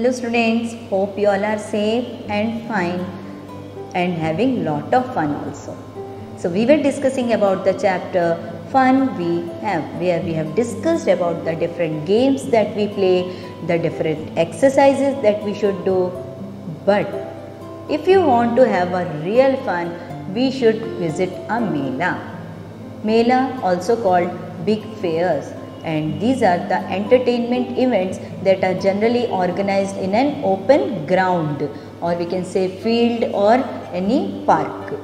Hello students, hope you all are safe and fine and having lot of fun also. So we were discussing about the chapter fun we have where we have discussed about the different games that we play, the different exercises that we should do. But if you want to have a real fun, we should visit a mela. Mela also called big fairs and these are the entertainment events that are generally organized in an open ground or we can say field or any park.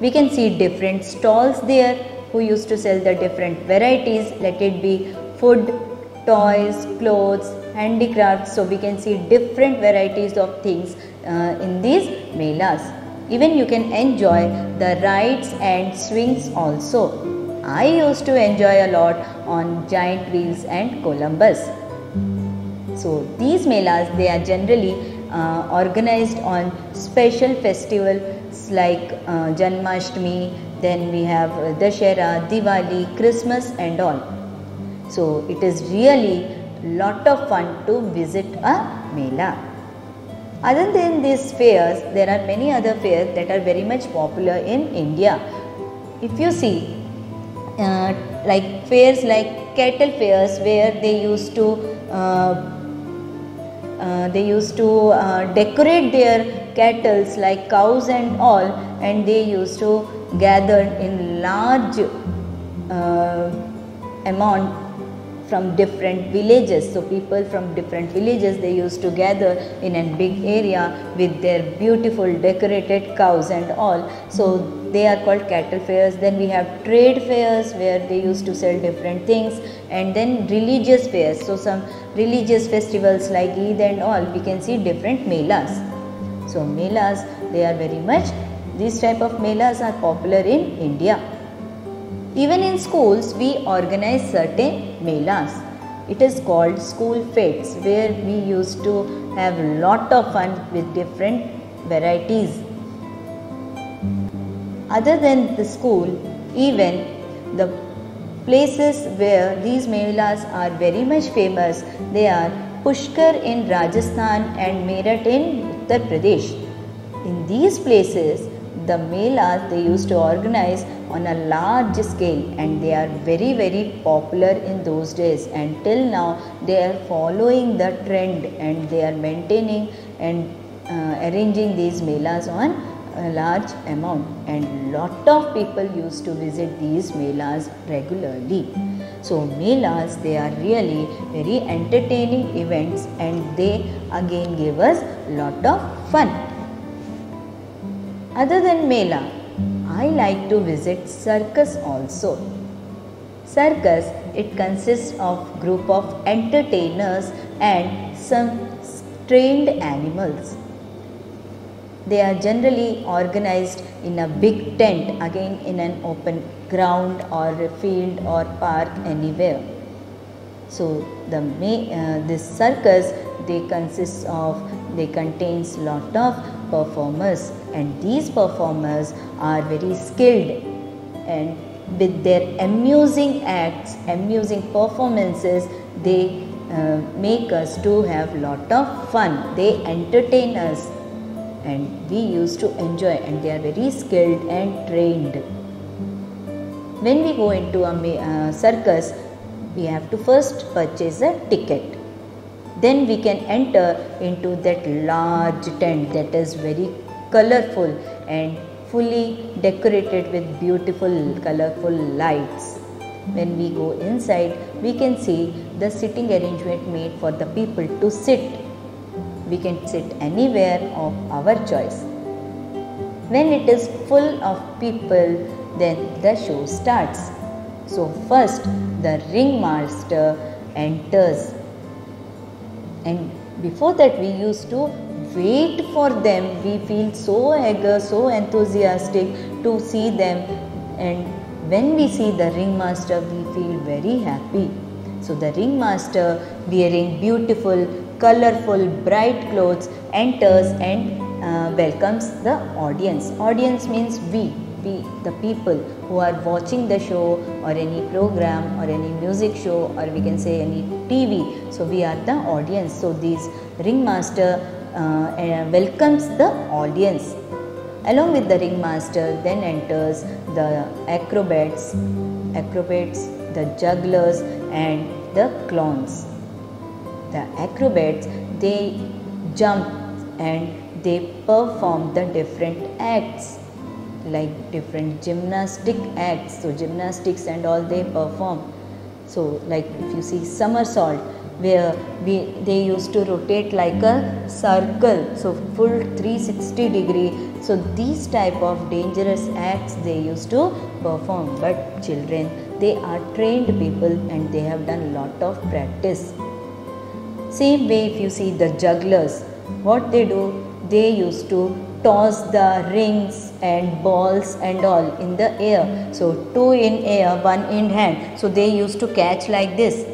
We can see different stalls there who used to sell the different varieties let it be food, toys, clothes, handicrafts so we can see different varieties of things uh, in these melas. Even you can enjoy the rides and swings also. I used to enjoy a lot on giant wheels and Columbus. So these melas they are generally uh, organized on special festivals like uh, Janmashtami, then we have Dashera, Diwali, Christmas and all. So it is really lot of fun to visit a mela. Other than these fairs, there are many other fairs that are very much popular in India. If you see, uh, like fairs like cattle fairs where they used to uh, uh, they used to uh, decorate their cattles like cows and all and they used to gather in large uh, amount from different villages. So people from different villages they used to gather in a big area with their beautiful decorated cows and all. So they are called cattle fairs. Then we have trade fairs where they used to sell different things. And then religious fairs. So some religious festivals like eid and all we can see different melas. So melas they are very much these type of melas are popular in india. Even in schools, we organize certain melas. It is called school fetes where we used to have a lot of fun with different varieties. Other than the school, even the places where these melas are very much famous, they are Pushkar in Rajasthan and Meerut in Uttar Pradesh. In these places, the melas they used to organize on a large scale and they are very very popular in those days and till now they are following the trend and they are maintaining and uh, arranging these melas on a large amount and lot of people used to visit these melas regularly so melas they are really very entertaining events and they again give us lot of fun other than Mela, I like to visit circus also. Circus, it consists of group of entertainers and some trained animals. They are generally organized in a big tent again in an open ground or a field or park anywhere. So the uh, this circus they consist of they contains lot of performers and these performers are very skilled and with their amusing acts amusing performances they uh, make us to have lot of fun they entertain us and we used to enjoy and they are very skilled and trained. When we go into a uh, circus we have to first purchase a ticket. Then we can enter into that large tent that is very colorful and fully decorated with beautiful colorful lights. When we go inside we can see the sitting arrangement made for the people to sit we can sit anywhere of our choice. When it is full of people then the show starts. So first the ringmaster enters. And before that we used to wait for them. We feel so eager so enthusiastic to see them. And when we see the ringmaster we feel very happy. So the ringmaster wearing beautiful colorful bright clothes enters and uh, welcomes the audience. Audience means we we the people who are watching the show or any program or any music show or we can say any tv so we are the audience. So these ringmaster uh, uh, welcomes the audience. Along with the ringmaster then enters the acrobats acrobats the jugglers and the clowns the acrobats they jump and they perform the different acts like different gymnastic acts. So gymnastics and all they perform. So like if you see somersault where we they used to rotate like a circle. So full 360 degree. So these type of dangerous acts they used to perform. But children they are trained people and they have done lot of practice same way if you see the jugglers what they do they used to toss the rings and balls and all in the air. So two in air one in hand. So they used to catch like this.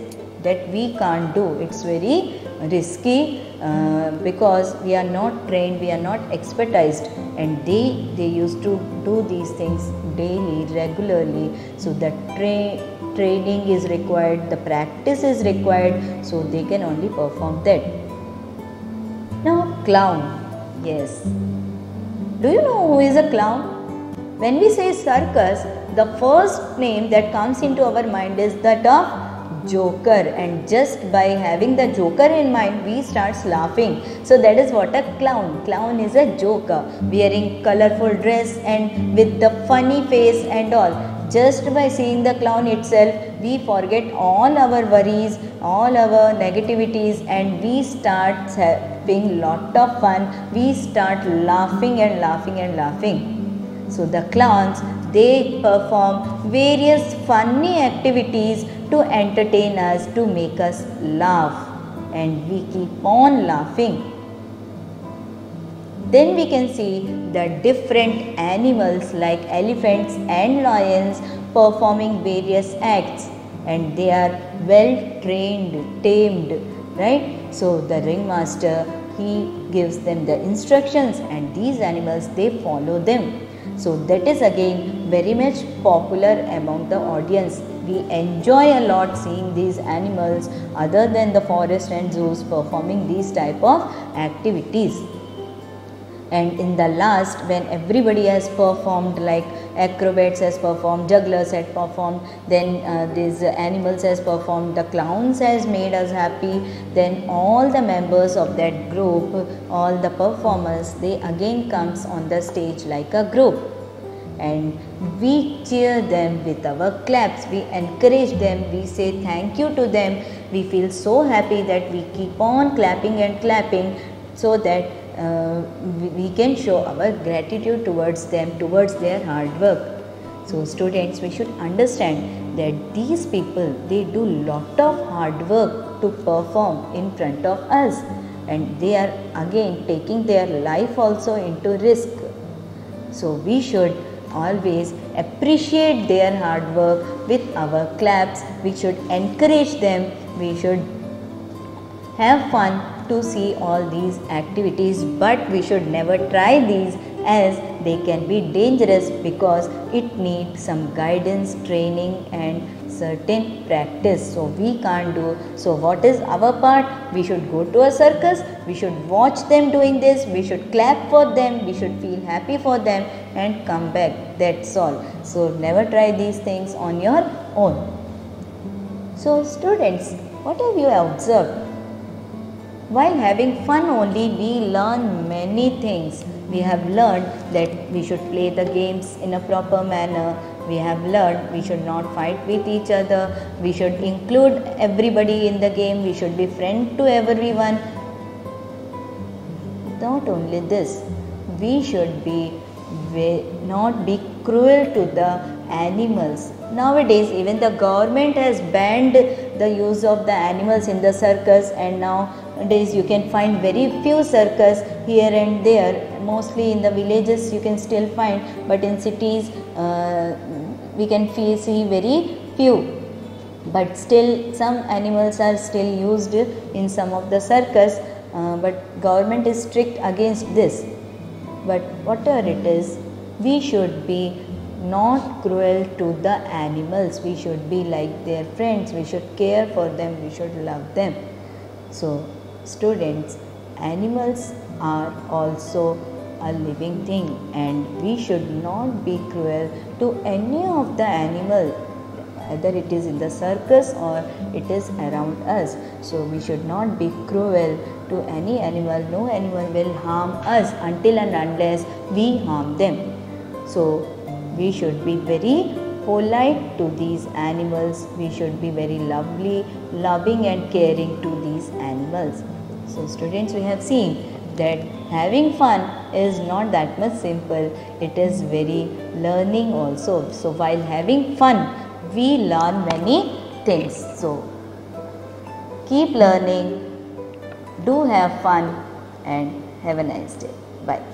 That we can't do. It's very risky uh, because we are not trained we are not expertised. And they they used to do these things daily regularly. So the tra- training is required the practice is required so they can only perform that now clown Yes. Do you know who is a clown? When we say circus, the first name that comes into our mind is that of Joker, and just by having the Joker in mind, we starts laughing. So that is what a clown. Clown is a joker, wearing colorful dress and with the funny face and all. Just by seeing the clown itself, we forget all our worries, all our negativities, and we start having lot of fun. We start laughing and laughing and laughing. So the clowns they perform various funny activities to entertain us, to make us laugh, and we keep on laughing. Then we can see the different animals like elephants and lions performing various acts and they are well trained, tamed, right? So the ringmaster he gives them the instructions and these animals they follow them. So that is again very much popular among the audience. We enjoy a lot seeing these animals other than the forest and zoos performing these type of activities and in the last when everybody has performed like acrobats has performed jugglers had performed then uh, these animals has performed the clowns has made us happy then all the members of that group all the performers they again comes on the stage like a group. And we cheer them with our claps. We encourage them. We say thank you to them. We feel so happy that we keep on clapping and clapping so that uh, we can show our gratitude towards them, towards their hard work. So students, we should understand that these people, they do lot of hard work to perform in front of us and they are again taking their life also into risk. So we should always appreciate their hard work with our claps. We should encourage them. We should have fun to see all these activities but we should never try these as they can be dangerous because it needs some guidance training and certain practice. So we can't do. So what is our part? We should go to a circus. We should watch them doing this. We should clap for them. We should feel happy for them and come back. That's all. So never try these things on your own. So students what have you observed while having fun only, we learn many things. We have learned that we should play the games in a proper manner. We have learned we should not fight with each other. We should include everybody in the game. We should be friend to everyone. Not only this, we should be not be cruel to the animals. Nowadays, even the government has banned the use of the animals in the circus, and nowadays you can find very few circus here and there. Mostly in the villages, you can still find, but in cities, uh, we can see very few. But still, some animals are still used in some of the circus, uh, but government is strict against this but whatever it is we should be not cruel to the animals. We should be like their friends. We should care for them. We should love them. So, students, animals are also a living thing and we should not be cruel to any of the animal whether it is in the circus or it is around us. So we should not be cruel to any animal. No animal will harm us until and unless we harm them. So we should be very polite to these animals. We should be very lovely loving and caring to these animals so students we have seen that having fun is not that much simple. It is very learning also. So while having fun we learn many things. So keep learning do have fun and have a nice day. Bye